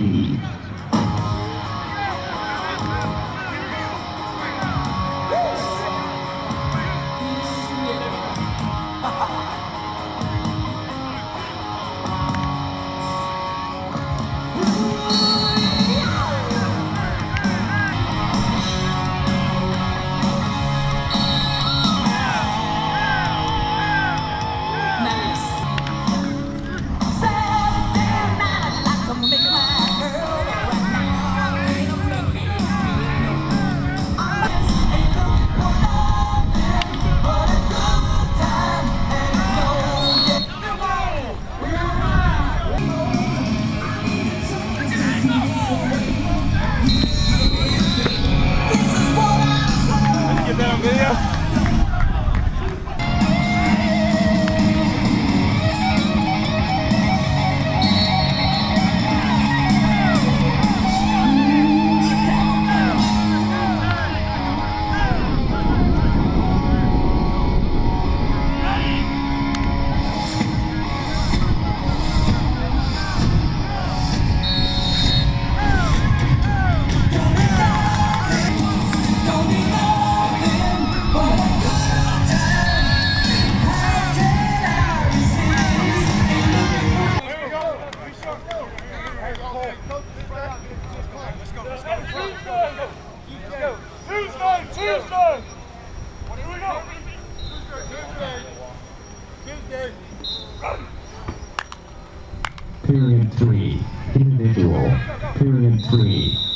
嗯。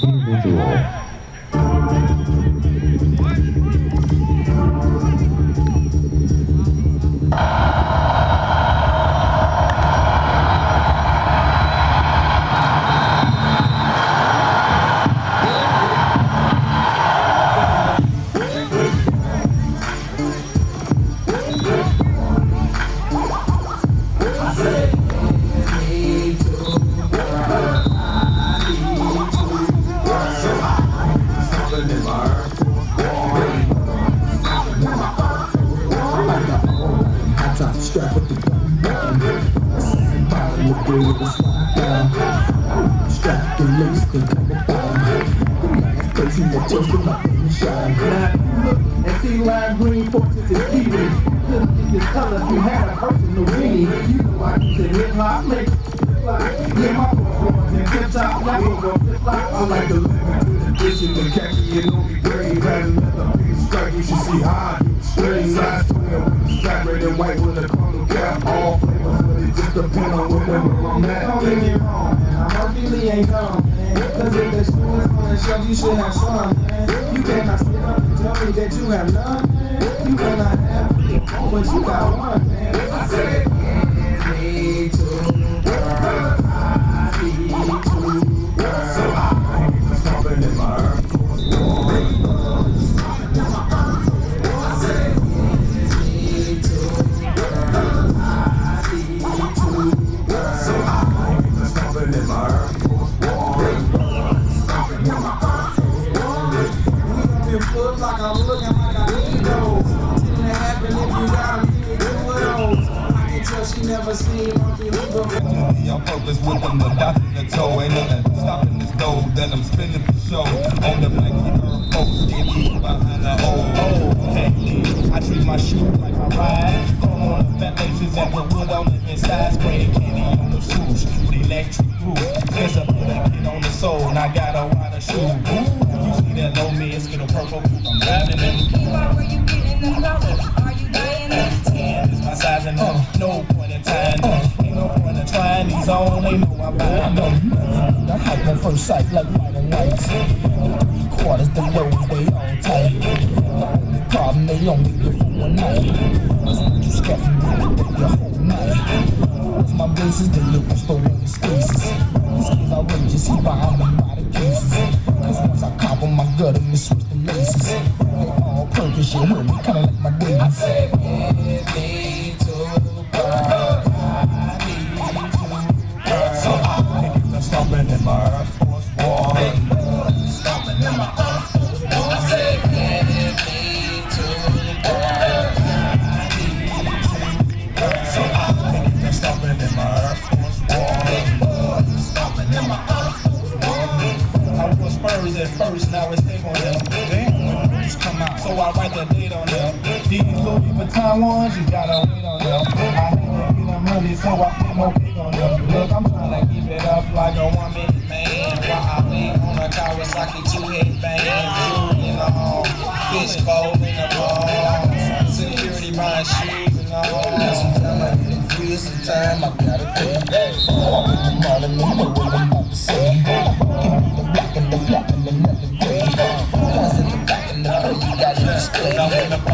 不能阻止我。Strap with the button. Bottom with the with slide down. Strap the lace, come a bottom. In the church with my baby shine. Look and see lime green fortunes is kiwi. Couldn't get this if you had a personal meaning. You know I it hip hop make yeah, my performance and tip top, like we go flip flop. I like the edition, the khaki and only gray. Had another big strike, you should see how I do straight. Size 12 with the strap, red and white with a chrome cap. All flavors, but it just depends on whatever I'm at. Don't get me wrong, man. I really ain't dumb, man. Cause if the shoe is on the shelf, you should have some, man. You cannot sit up and tell me that you have none, man. You cannot have it, but you got one, man. I said, Look like I'm looking like I need those. Didn't happen if you got a million those. I can tell she never seen before. Be on purpose with them, the dot in the toe. Ain't nothing stopping this dough that I'm spinning for show. On the black her folks, get you behind the old. Oh, my uh, no point in time. Ain't no point in trying these on, they know I'm buying them. The hype on first sight like white and white. Three quarters, the lows, they all tight. The problem, they only live for one night. You from me your whole night. Cause my bases, they look for stolen spaces. These kids outrageous, he buying them by the cases. Cause once I cop 'em, I gut and switch the laces. They all purpose, you heard me, kinda like my babies. Ain't in my Air Force One. Stomping in my Air Force I said, give me to the. I. So I ain't stopping in my Air Force One. Stomping Air Force words at first, now it's tape on them. So I write the date on them. These Louis Vuitton ones, you gotta wait on them. I had to get them money, so I put more big on them. Look, I'm like a one-minute man. While I lay on a Kawasaki two-head band. And all, fish in the ball. Security buying shoes and all. Sometimes I get free, sometimes I gotta pay. I'm all in the know what I'm about to say. Give me the black and the black and in the back and the you. I'm